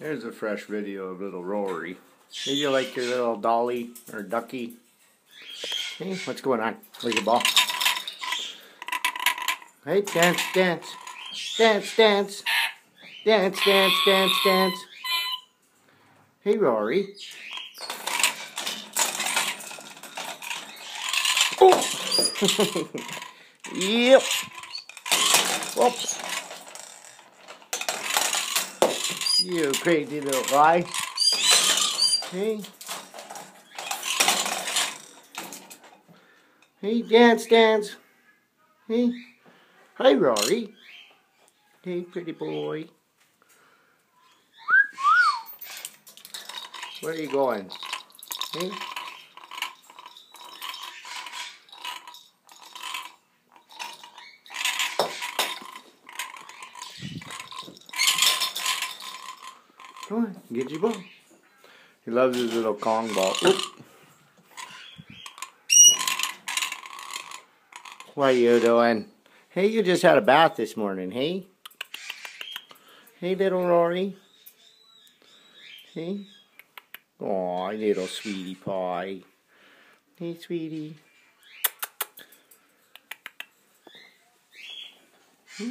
There's a fresh video of little Rory. Maybe you like your little dolly or ducky. Hey, what's going on? Where's your ball? Hey, dance, dance. Dance, dance. Dance, dance, dance, dance. Hey, Rory. Oh! yep. Whoops. You crazy little guy. Hey. Hey, dance, dance. Hey. Hi, Rory. Hey, pretty boy. Where are you going? Hey. Come on, get your ball. He loves his little Kong ball. Oop. What are you doing? Hey, you just had a bath this morning, hey? Hey, little Rory. Hey? Aw, little sweetie pie. Hey, sweetie. Hmm?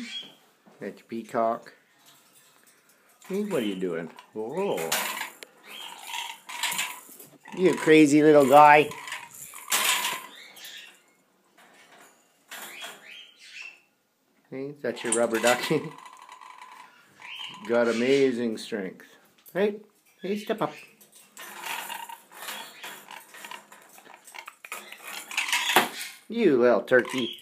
That's your peacock. Hey, what are you doing? Whoa. You crazy little guy. Hey, that's your rubber ducky. Got amazing strength. Hey, hey, step up. You little turkey.